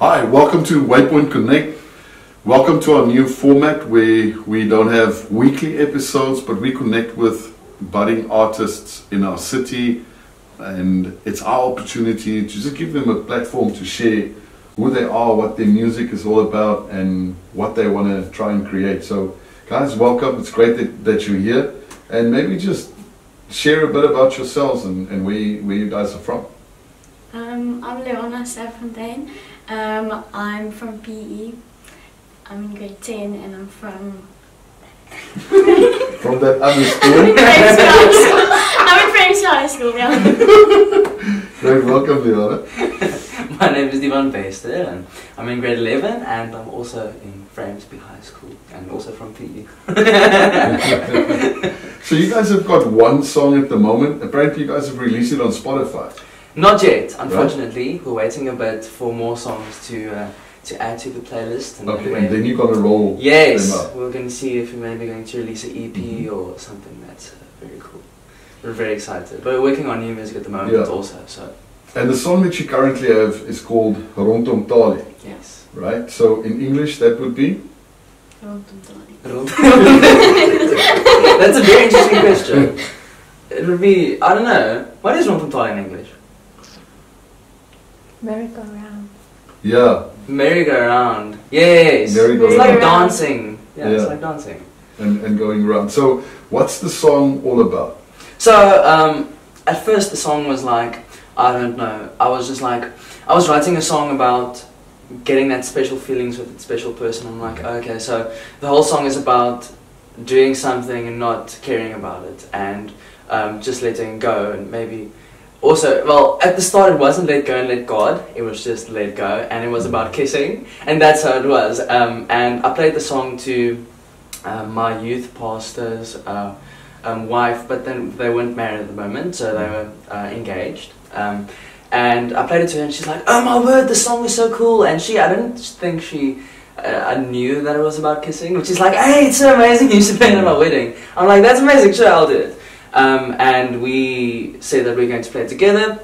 Hi, welcome to Waypoint Connect. Welcome to our new format where we don't have weekly episodes, but we connect with budding artists in our city, and it's our opportunity to just give them a platform to share who they are, what their music is all about, and what they want to try and create. So, guys, welcome. It's great that, that you're here, and maybe just share a bit about yourselves and, and where, you, where you guys are from. Um, I'm Liana Safontaine. Um, I'm from PE. I'm in grade 10 and I'm from From that other French high school. I'm in Framesby high school, yeah. Great, welcome, Liana. My name is Divan Bester and I'm in grade 11 and I'm also in Framesby High School and also from PE. so you guys have got one song at the moment. Apparently you guys have released it on Spotify. Not yet, unfortunately. We're waiting a bit for more songs to uh, to add to the playlist. And okay, and then you're gonna roll. Yes, we're gonna see if we're maybe going to release an EP mm-hmm. or something that's uh, very cool. We're very excited, but we're working on new music at the moment yeah. also. So. And the song that you currently have is called Rondomtalie. Yes. Right. So in English, that would be. Rondomtalie. that's a very interesting question. It would be I don't know. What is Rondomtalie in English? Merry-go-round. Yeah. Merry-go-round. Yes. Merry-go-round. It's like dancing. Yeah, yeah, it's like dancing. And, and going around. So, what's the song all about? So, um, at first the song was like, I don't know, I was just like, I was writing a song about getting that special feelings with a special person. I'm like, okay, so the whole song is about doing something and not caring about it and um, just letting go and maybe also, well, at the start it wasn't let go and let God, it was just let go, and it was about kissing, and that's how it was. Um, and I played the song to uh, my youth pastor's uh, um, wife, but then they weren't married at the moment, so they were uh, engaged. Um, and I played it to her, and she's like, "Oh my word, the song is so cool!" And she, I didn't think she. Uh, I knew that it was about kissing, which is like, hey, it's so amazing you should play it at my wedding. I'm like, that's amazing, sure, I'll do it. Um, and we said that we are going to play together.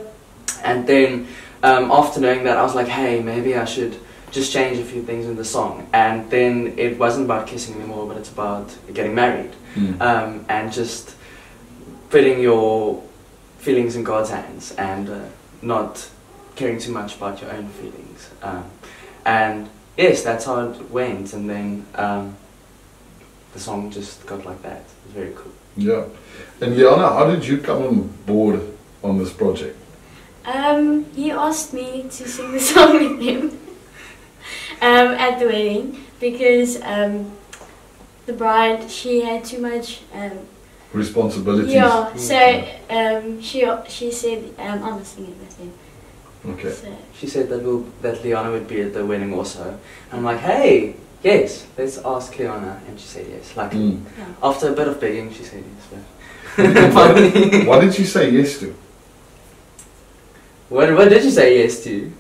And then um, after knowing that, I was like, hey, maybe I should just change a few things in the song. And then it wasn't about kissing anymore, but it's about getting married. Mm. Um, and just putting your feelings in God's hands and uh, not caring too much about your own feelings. Um, and yes, that's how it went. And then um, the song just got like that. It was very cool. Yeah. And Jana, how did you come on board on this project? Um, he asked me to sing the song with him um, at the wedding because um, the bride she had too much um, responsibilities. Yeah, so um, she she said um, I'm gonna sing it with him. Okay. So. She said that we'll, that Liana would be at the wedding also. I'm like, hey, yes, let's ask Liana, and she said yes. Like mm. yeah. after a bit of begging, she said yes. But what did you say yes to? What, what did you say yes to?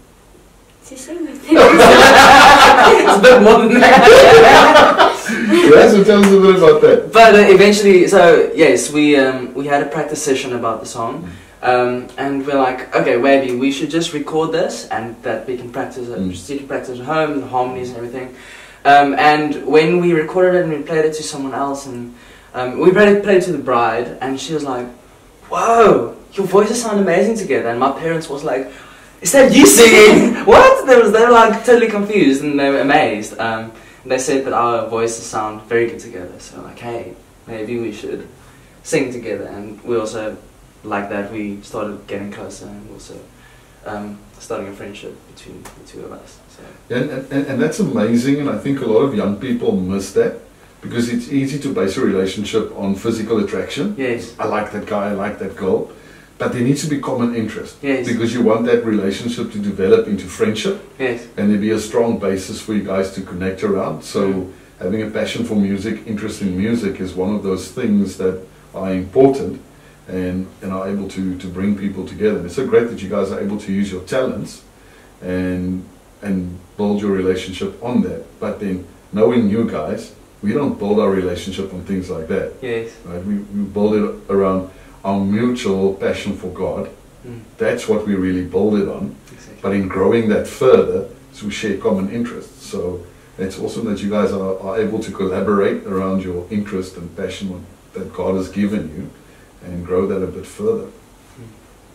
She said it's a bit more than that. yeah, so tell us a bit about that. But uh, eventually, so yes, we um, we had a practice session about the song, mm. um, and we're like, okay, maybe we should just record this, and that we can practice it, mm. so can practice at home, the harmonies and everything. Um, and when we recorded it and we played it to someone else, and um, we played, played to the bride, and she was like, "Whoa, your voices sound amazing together." And my parents was like, "Is that you singing? what?" They they were like totally confused and they were amazed. Um, they said that our voices sound very good together. So like, hey, maybe we should sing together. And we also like that we started getting closer and also um, starting a friendship between the two of us. So. And, and, and that's amazing, and I think a lot of young people miss that because it's easy to base a relationship on physical attraction. Yes. I like that guy, I like that girl. But there needs to be common interest. Yes. Because you want that relationship to develop into friendship. Yes. And there be a strong basis for you guys to connect around. So having a passion for music, interest in music is one of those things that are important and, and are able to, to bring people together. And it's so great that you guys are able to use your talents and and build your relationship on that. But then knowing you guys, we don't build our relationship on things like that. Yes. Right? We, we build it around our mutual passion for God. Mm. That's what we really build it on. Exactly. But in growing that further, so we share common interests. So it's awesome that you guys are, are able to collaborate around your interest and passion that God has given you and grow that a bit further.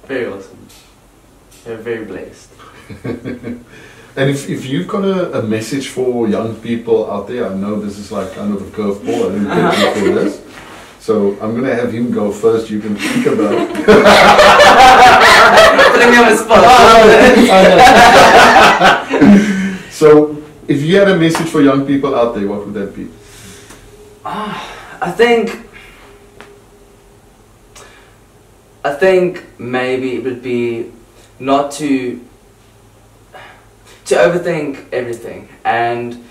Very awesome. We're very blessed. And if, if you've got a, a message for young people out there, I know this is like kind of a curveball, I didn't prepare you for this. So I'm going to have him go first. You can think about it. Putting me on the spot. Oh, oh, so if you had a message for young people out there, what would that be? Ah, I think. I think maybe it would be not to to overthink everything. And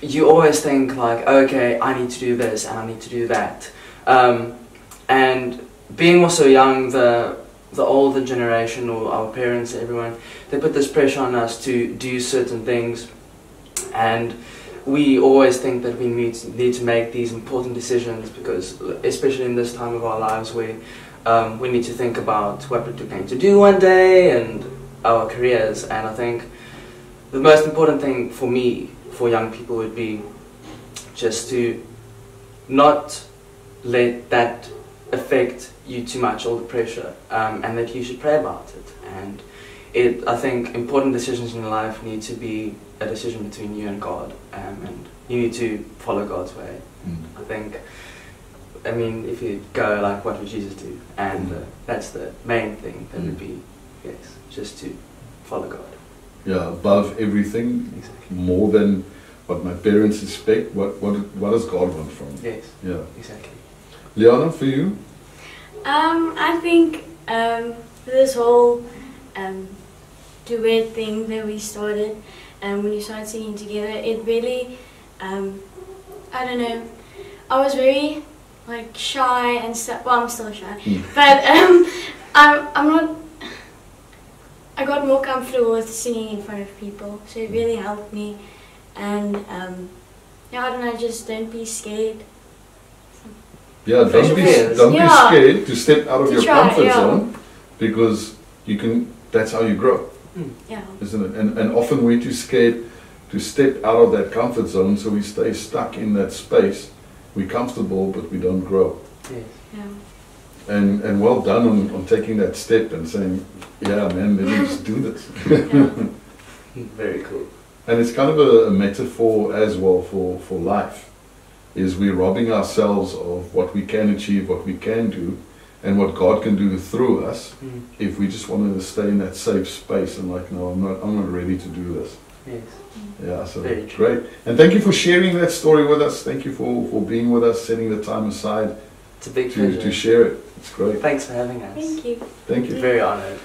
you always think like okay I need to do this and I need to do that. Um, and being also young the the older generation or our parents everyone they put this pressure on us to do certain things. And we always think that we need to, need to make these important decisions because especially in this time of our lives where um, we need to think about what we're going to do one day and our careers. And I think the most important thing for me for young people would be just to not let that affect you too much all the pressure um, and that you should pray about it. And it I think important decisions in life need to be a decision between you and God um, and you need to follow God's way. I think, I mean, if you go like, what would Jesus do? And uh, that's the main thing. That would be, yes, just to follow God. Yeah, above everything, Exactly. more than what my parents expect. What what what does God want from me? Yes, Yeah, exactly. Liana, for you? Um, I think um, this whole um, duet thing that we started, and when you started singing together, it really, um, I don't know, I was very like shy and stuff. Well, I'm still shy, Mm. but um, I'm I'm not. I got more comfortable with singing in front of people, so it really helped me. And um, yeah, I don't know, just don't be scared. Yeah, don't be don't be scared to step out of To your try, comfort yeah. zone because you can. That's how you grow, Yeah. isn't it? And and often we're too scared to step out of that comfort zone, so we stay stuck in that space. We're comfortable, but we don't grow. Yes. Yeah. And and well done on, on taking that step and saying, yeah, man, let me just do this. yeah. Very cool. And it's kind of a, a metaphor as well for, for life. Is we're robbing ourselves of what we can achieve, what we can do, and what God can do through us Mm. if we just want to stay in that safe space and like, no, I'm not I'm not ready to do this. Yes. Yeah, so Very great. And thank you for sharing that story with us. Thank you for, for being with us, setting the time aside It's a big to, pleasure. to share it. It's great. Thanks for having us. Thank you. Thank you. Very honored.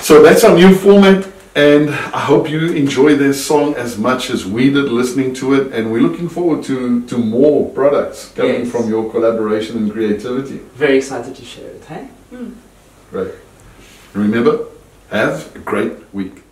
So that's our new format, and I hope you enjoy this song as much as we did listening to it. And we're looking forward to, to more products coming Yes. from your collaboration and creativity. Very excited to share it, hey? Mm. Right. Remember, have a great week.